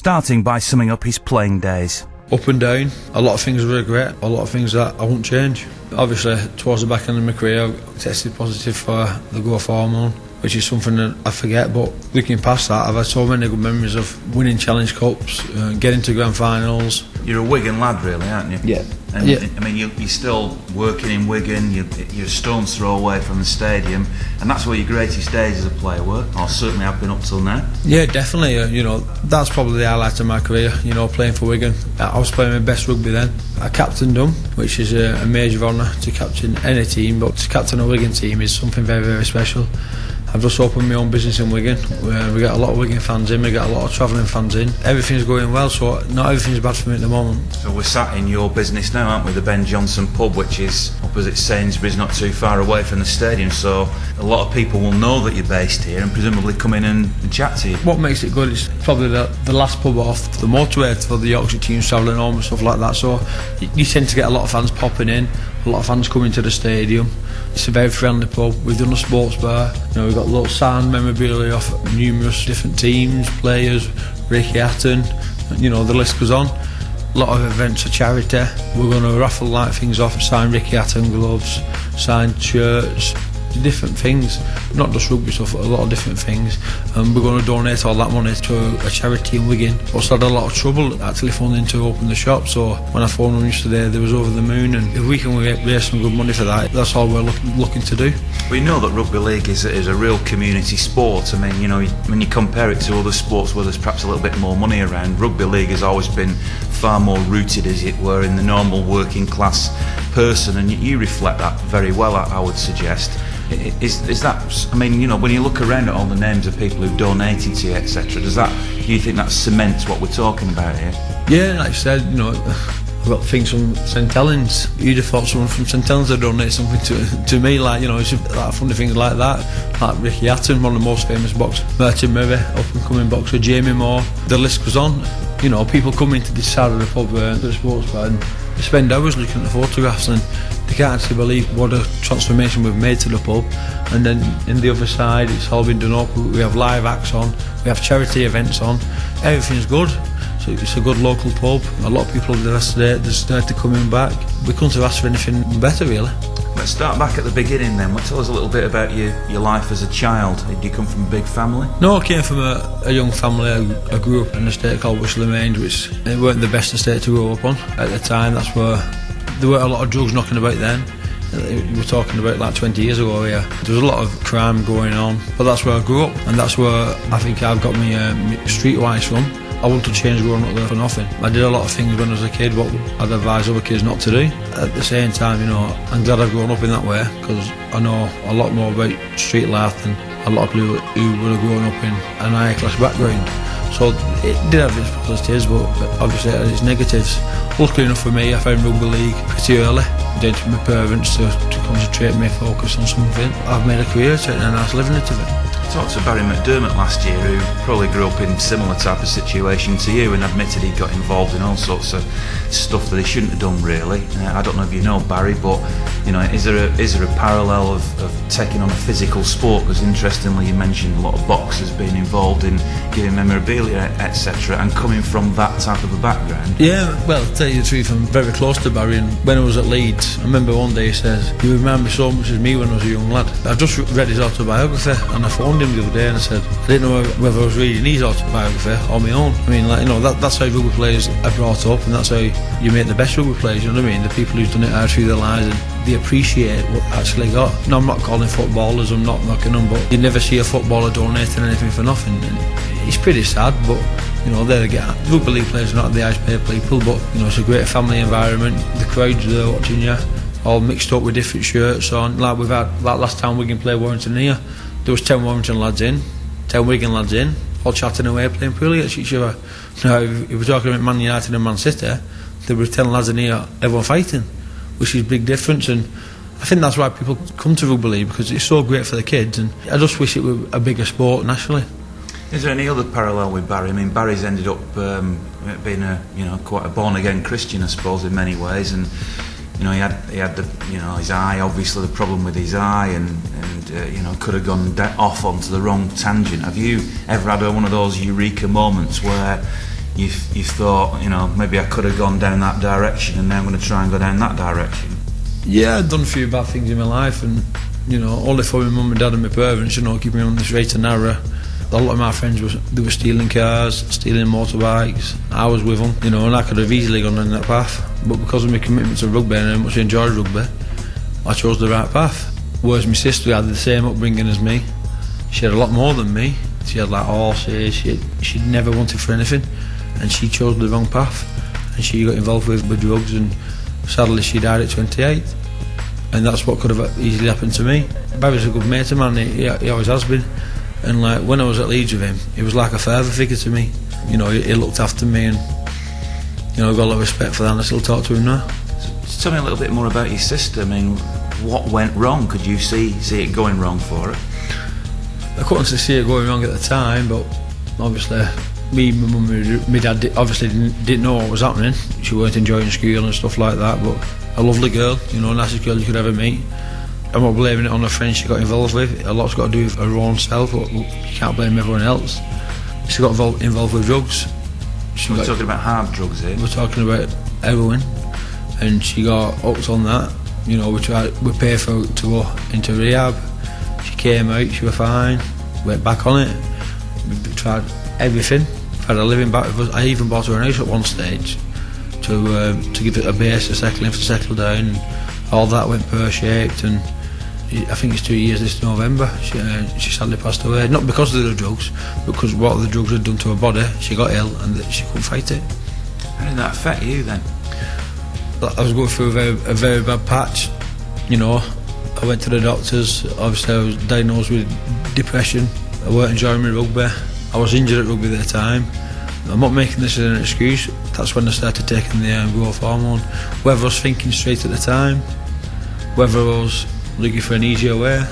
starting by summing up his playing days. Up and down, a lot of things I regret, a lot of things that I won't change. Obviously, towards the back end of my career, I tested positive for the growth hormone, which is something that I forget. But looking past that, I've had so many good memories of winning Challenge Cups, uh, getting to grand finals. You're a Wigan lad, really, aren't you? Yeah. And Yeah. I mean, you, you're still working in Wigan. You're, you're a stone's throw away from the stadium, and that's where your greatest days as a player were, or certainly have been up till now. Yeah, definitely. Uh, you know, that's probably the highlight of my career. You know, playing for Wigan. I was playing my best rugby then. I captained them, which is a, a major honour to captain any team, but to captain a Wigan team is something very, very special. I've just opened my own business in Wigan. We get a lot of Wigan fans in, we get a lot of travelling fans in. Everything's going well, so not everything's bad for me at the moment. So we're sat in your business now, aren't we? The Ben Johnson pub, which is opposite Sainsbury's, not too far away from the stadium. So a lot of people will know that you're based here and presumably come in and, and chat to you. What makes it good is probably the, the last pub off the motorway for the Yorkshire teams travelling home and stuff like that. So you, you tend to get a lot of fans popping in, a lot of fans coming to the stadium. It's a very friendly pub. We've done a sports bar. You know, we've got lots of signed memorabilia off numerous different teams, players, Ricky Hatton. You know, the list goes on. A lot of events for charity. We're going to raffle light things off, sign Ricky Hatton gloves, sign shirts, different things, not just rugby stuff, but a lot of different things. And we're going to donate all that money to a charity in Wigan. Also had a lot of trouble actually funding to open the shop, so when I phoned them yesterday, they was over the moon. And if we can raise some good money for that, that's all we're look, looking to do. We know that rugby league is, is a real community sport. I mean, you know, when you compare it to other sports where there's perhaps a little bit more money around, rugby league has always been far more rooted, as it were, in the normal working class person, and you, reflect that very well. I would suggest. Is, is that? I mean, you know, when you look around at all the names of people who've donated to you, etc., does that? Do you think that cements what we're talking about here? Yeah, like I said, you know, I've got things from St Helens. You'd have thought someone from St Helens would donate something to to me, like you know, it's like funny things like that. Like Ricky Hatton, one of the most famous boxers, Martin Murray, up and coming boxer, Jamie Moore. The list goes on. You know, people come into this the pub, uh, the sports bar, and spend hours looking at the photographs, and can't actually believe what a transformation we've made to the pub. And then in the other side, it's all been done up. We have live acts on, we have charity events on. Everything's good. So it's a good local pub. A lot of people have started, they started coming back. We couldn't have asked for anything better, really. Let's start back at the beginning then. Well, tell us a little bit about your, your life as a child. Did you come from a big family? No, I came from a, a young family. I, I grew up in a state called Whistle Range, which it weren't the best estate to grow up on at the time. That's where there were a lot of drugs knocking about then. Uh, We're talking about like 20 years ago here. There was a lot of crime going on, but that's where I grew up, and that's where I think I've got my uh, me streetwise from. I wouldn't have changed growing up there for nothing. I did a lot of things when I was a kid what I'd advise other kids not to do. At the same time, you know, I'm glad I've grown up in that way because I know a lot more about street life than a lot of people who would have grown up in an higher class background. So it did have its positives, but obviously it had its negatives. Luckily enough for me, I found rugby league pretty early. To my parents to, to concentrate my focus on something. I've made a career out of it and a nice living out of it. Talked to Barrie McDermott last year, who probably grew up in similar type of situation to you, and admitted he got involved in all sorts of stuff that he shouldn't have done. Really, uh, I don't know if you know Barrie, but you know, is there a is there a parallel of, of taking on a physical sport? Because interestingly, you mentioned a lot of boxers being involved in giving memorabilia, etc., and coming from that type of a background. Yeah, well, to tell you the truth, I'm very close to Barrie. And when I was at Leeds, I remember one day he says, "You remind me so much of me when I was a young lad." I've just read his autobiography, and I phoned him the other day and I said, "I didn't know whether I was reading his autobiography or my own." I mean, like you know, that, that's how rugby players are brought up, and that's how you make the best rugby players. You know what I mean? The people who've done it out through their lives and they appreciate what actually got. No, I'm not calling footballers. I'm not knocking them, but you never see a footballer donating anything for nothing. And it's pretty sad, but you know, they get rugby league players are not the paid people, but you know, it's a great family environment. The crowds are there watching you, all mixed up with different shirts on. Like we've had, like last time Wigan played Warrington here, there was ten Warrington lads in, ten Wigan lads in, all chatting away, playing poorly against each other. Now, if we're talking about Man United and Man City, there were ten lads in here, everyone fighting, which is a big difference. And I think that's why people come to rugby league because it's so great for the kids. And I just wish it were a bigger sport nationally. Is there any other parallel with Barrie? I mean, Barrie's ended up um, being a you know quite a born again Christian, I suppose, in many ways, and you know he had he had the you know his eye, obviously the problem with his eye, and and uh, you know could have gone off onto the wrong tangent. Have you ever had one of those eureka moments where you've, you've thought, you know, maybe I could have gone down that direction and now I'm going to try and go down that direction? Yeah, I've done a few bad things in my life and, you know, only for my mum and dad and my parents, you know, keeping me on the straight and narrow. A lot of my friends were, they were stealing cars, stealing motorbikes. I was with them, you know, and I could have easily gone down that path. But because of my commitment to rugby and how much I enjoyed rugby, I chose the right path. Whereas my sister had the same upbringing as me. She had a lot more than me. She had like horses, she, she never wanted for anything. And she chose the wrong path. And she got involved with, drugs and sadly she died at 28. And that's what could have easily happened to me. Barrie's a good mate of mine, he, he always has been. And like when I was at Leeds with him, he was like a father figure to me. You know, he, he looked after me and you know, I've got a lot of respect for that and I still talk to him now. So tell me a little bit more about your sister. I mean, what went wrong? Could you see see it going wrong for her? I couldn't see it going wrong at the time, but obviously me, my mum, my dad obviously didn't, didn't know what was happening. She weren't enjoying school and stuff like that, but a lovely girl, you know, nicest girl you could ever meet. I'm not blaming it on the friends she got involved with. A lot's got to do with her own self, but you can't blame everyone else. She got involved, involved with drugs. She we're got, talking about hard drugs here. We're talking about heroin, and she got hooked on that. You know, we tried, we paid for to go into rehab. She came out, she was fine. Went back on it. We tried everything. Had a living back with us. I even bought her an house at one stage to um, to give it a base to settle in, to settle down. All that went pear shaped and I think it's two years this November. She, uh, she sadly passed away, not because of the drugs, but because what the drugs had done to her body. She got ill and she couldn't fight it. How did that affect you then? I was going through a very, a very bad patch. You know, I went to the doctors. Obviously, I was diagnosed with depression. I weren't enjoying my rugby. I was injured at rugby at the time. I'm not making this as an excuse. That's when I started taking the um, growth hormone. Whether I was thinking straight at the time, whether I was looking for an easier way.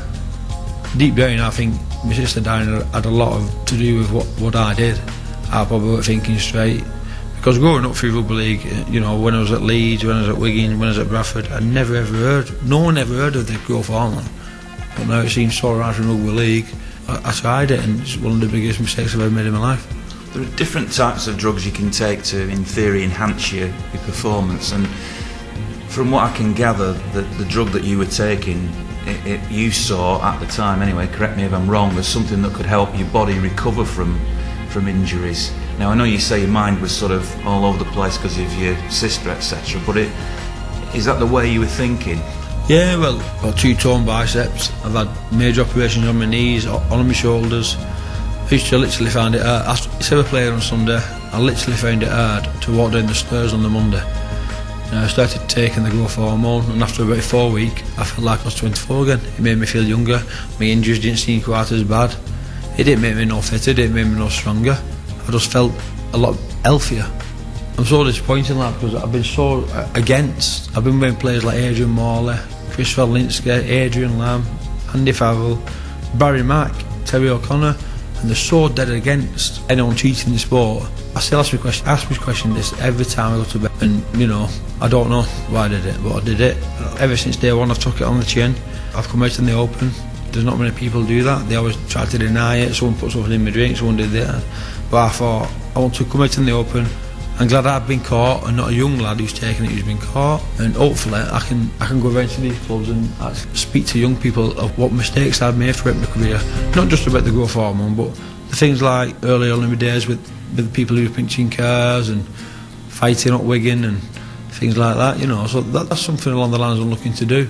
Deep down, I think my sister dying had a lot of to do with what, what I did. I probably weren't thinking straight. Because growing up through rugby league, you know, when I was at Leeds, when I was at Wigan, when I was at Bradford, I never ever heard, no one ever heard of the growth hormone. But now it seems so around from rugby league, I, I tried it and it's one of the biggest mistakes I've ever made in my life. There are different types of drugs you can take to, in theory, enhance your, your performance. And from what I can gather, the, the drug that you were taking, it, it, you saw at the time anyway, correct me if I'm wrong, as something that could help your body recover from, from injuries. Now I know you say your mind was sort of all over the place because of your sister, etc. But it, is that the way you were thinking? Yeah, well, I've got two torn biceps. I've had major operations on my knees, on my shoulders. I used to literally find it hard. I used to play on Sunday. I literally found it hard to walk down the stairs on the Monday. I started taking the growth hormone and after about four weeks I felt like I was 24 again. It made me feel younger. My injuries didn't seem quite as bad. It didn't make me no fitter, it didn't make me no stronger. I just felt a lot healthier. I'm so disappointed in that because I've been so against. I've been with players like Adrian Morley, Christopher Lindsay, Adrian Lam, Andy Farrell, Barry Mack, Terry O'Connor, and they're so dead against anyone cheating the sport. I still ask me question, ask me question this every time I go to bed, and you know, I don't know why I did it, but I did it. Ever since day one, I've took it on the chin. I've come out in the open. There's not many people do that. They always try to deny it. Someone put something in my drink, someone did that. But I thought I want to come out in the open. I'm glad I've been caught and not a young lad who's taken it who's been caught. And hopefully I can I can go around to these clubs and speak to young people of what mistakes I've made throughout my career. Not just about the growth hormone, but things like early on in my days with, with people who were pinching cars and fighting at Wigan and things like that, you know. So that, that's something along the lines I'm looking to do.